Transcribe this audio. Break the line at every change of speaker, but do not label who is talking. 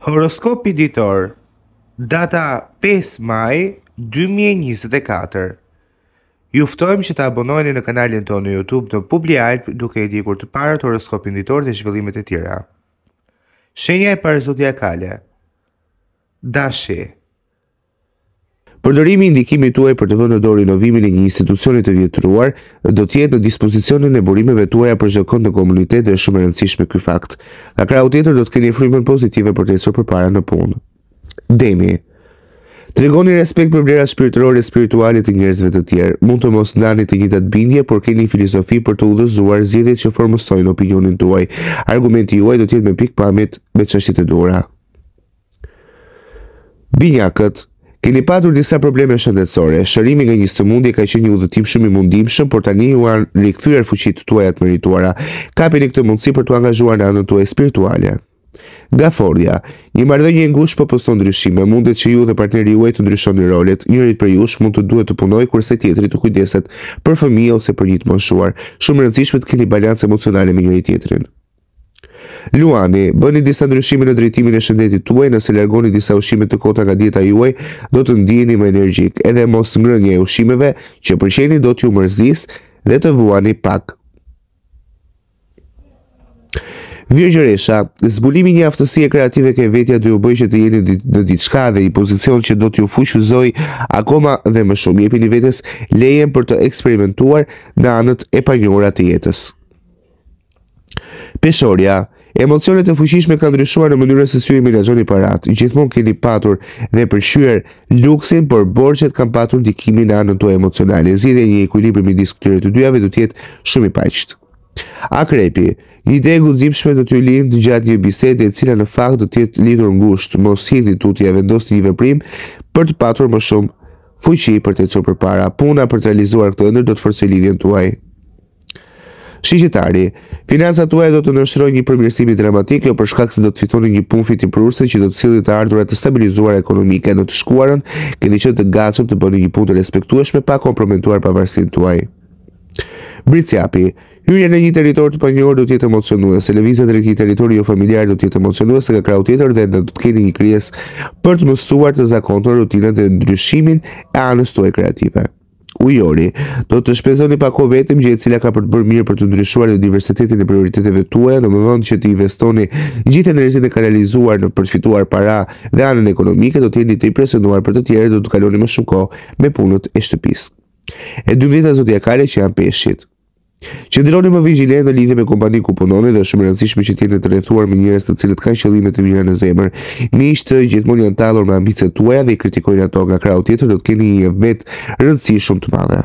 Horoskopi ditor Data 5 maj 2024 Ju ftojmë që të abonoheni në kanalin tonë në Youtube në Publi Alp duke i ndjekur të parët horoskopin ditor dhe zhvillimet e tjera. Shenja e parë zodiakale Dashi Përdorimi i ndikimit tuaj për të vënë në dorë inovimin e një institucioni të vjetruar do të jetë në dispozicionin e burimeve tuaja për çdo kënd në komunitet dhe shumë e rëndësishme ky fakt. Nga krahu tjetër do të keni frymën pozitive për të ecur përpara në punë. Demi Tregoni respekt për vlerat shpirtërore spirituale të njerëzve të tjerë. Mund të mos ndani të njëjtat bindje, por keni filozofi për të udhëzuar zgjedhjet që formësojnë opinionin tuaj. Argumenti juaj do të jetë me pikëpamjet me çështjet e duhura. Binjakët, Keni patur disa probleme shëndetësore. Shërimi nga një sëmundje ka qenë një udhëtim shumë i mundimshëm, por tani ju janë rikthyer fuqitë tuaja të merituara. Kapeni këtë mundësi për t'u angazhuar në anën tuaj spirituale. Gaforja, një marrëdhënie e ngushtë po pëson ndryshime, mundet që ju dhe partneri juaj të ndryshoni rolet. Njëri prej jush mund të duhet të punojë kurse tjetri të kujdeset për fëmijë ose për një të moshuar. Shumë e rëndësishme të keni balancë emocionale me njëri-tjetrin. Luani, bëni disa ndryshime në drejtimin e shëndetit tuaj, nëse largoni disa ushqime të kota nga dieta juaj, do të ndiheni më energjik. Edhe mos ngrënia e ushqimeve që pëlqeni do t'ju mërzisë dhe të vuani pak. Virgjëresha, zbulimi i një aftësie kreative ke vetja do ju bëjë që të jeni në diçka dhe një pozicion që do t'ju fuqizojë akoma dhe më shumë. Jepini vetes lejen për të eksperimentuar në anët e panjohura të jetës. Peshorja, Emocionet e fuqishme kanë ndryshuar mënyrën se si ju menaxhoni paratë. Gjithmonë keni patur dhe pëlqyer luksin, por borxhet kanë patur ndikimin në anën tuaj emocionale. Zgjidhja e një ekuilibri midis këtyre të dyjave do të jetë shumë i paqtë. Akrepi, një ide e guximshme do t'ju lindë gjatë një bisede e cila në fakt do të jetë lidhur ngushtë. Mos e hidhni tutje vendosni një veprim për të patur më shumë fuqi për të ecur përpara. Puna për të realizuar këtë ëndërr do të forcojë lidhjen tuaj. Shigjetari, financat tuaja do t'i nënshtrohen një përmirësimi dramatik, jo për shkak se do të fitoni një punë fitimprurëse që do të sjellë të ardhura të stabilizuara ekonomike në të shkuarën, keni qenë të gatshëm të bëni një punë të respektueshme pa komprometuar pavarësinë tuaj. Bricjapi, Hyrja në një territor të panjohur do të jetë emocionuese. Lëvizja drejt një territori jo familjar do të jetë emocionuese nga krahu tjetër dhe do të keni një krijesë për të mësuar zakonet rutinat dhe ndryshimin e anës tuaj kreative. Ujori, do të shpenzoni pak kohë vetëm gjë e cila ka për të bërë mirë për të ndryshuar dhe diversitetin e prioriteteve tuaja, në më vend që të investoni gjithë energjinë e kanalizuar në për të fituar para dhe anën ekonomike, do të jeni të impresionuar për të tjerë dhe do të kaloni më shumë kohë me punët e shtëpisë. E dymbëdhjeta zodiakale që janë Peshqit. Qëndroni më vigjilent në lidhje me kompaninë ku punoni dhe është shumë e rëndësishme që të jeni të rrethuar me njerëz të cilët kanë qëllime të mira në zemër. Miqtë gjithmonë janë tallur me ambiciet tuaja dhe i kritikojnë ato nga krahu tjetër do të keni një vetërëndësi shumë të madhe.